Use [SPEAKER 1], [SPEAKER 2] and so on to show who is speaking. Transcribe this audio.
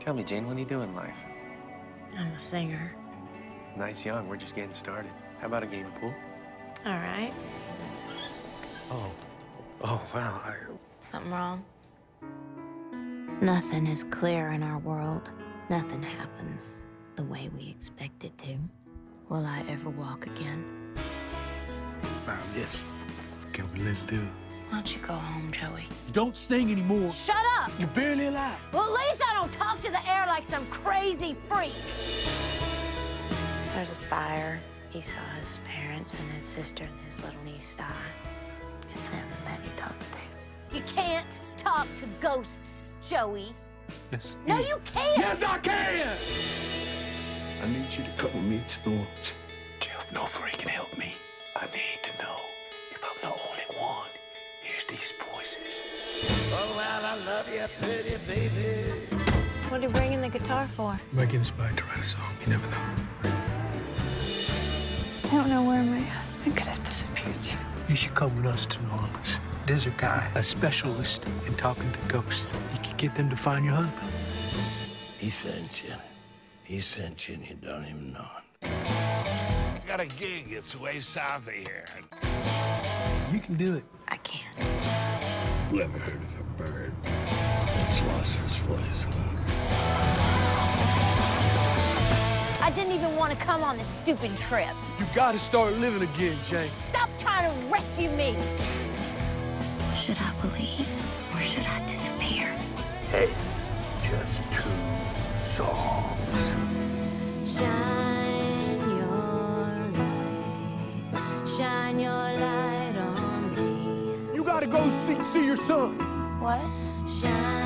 [SPEAKER 1] Tell me, Jane, what do you do in life?
[SPEAKER 2] I'm a singer.
[SPEAKER 1] Nice young. We're just getting started. How about a game of pool?
[SPEAKER 2] All right.
[SPEAKER 1] Oh. Oh, wow. I...
[SPEAKER 2] Something wrong? Nothing is clear in our world. Nothing happens the way we expect it to. Will I ever walk again?
[SPEAKER 3] Found this. Can we let's do it?
[SPEAKER 2] Why don't you go home, Joey?
[SPEAKER 3] You Don't sing anymore.
[SPEAKER 2] Shut up!
[SPEAKER 3] You're barely alive.
[SPEAKER 2] Well, some crazy freak. There's a fire. He saw his parents and his sister and his little niece die. It's them that he talks to. You can't talk to ghosts, Joey.
[SPEAKER 3] Yes.
[SPEAKER 2] No, you can't!
[SPEAKER 3] Yes, I can! I need you to come with me to the woods. Jeff Northbury can help me. I need to know if I'm the only one. Here's these voices.
[SPEAKER 4] Oh, well, I love you, pretty baby.
[SPEAKER 2] What are you bringing the guitar for?
[SPEAKER 3] You might get inspired to write a song. You never know.
[SPEAKER 5] I don't know where my husband could have disappeared to.
[SPEAKER 3] You should come with us to New Orleans. There's a guy, a specialist in talking to ghosts. He can get them to find your husband.
[SPEAKER 4] He sent you. He sent you and you don't even know it. I got a gig. It's way south of here.
[SPEAKER 3] You can do it.
[SPEAKER 2] I can't.
[SPEAKER 4] You ever heard of a bird that's lost its voice,
[SPEAKER 2] want to come on this stupid trip.
[SPEAKER 3] You gotta start living again, Jane.
[SPEAKER 2] Stop trying to rescue me. Should I believe or should I disappear?
[SPEAKER 4] Hey, just two songs.
[SPEAKER 2] Shine your light, shine your light on me.
[SPEAKER 3] You gotta go see, see your son.
[SPEAKER 2] What? Shine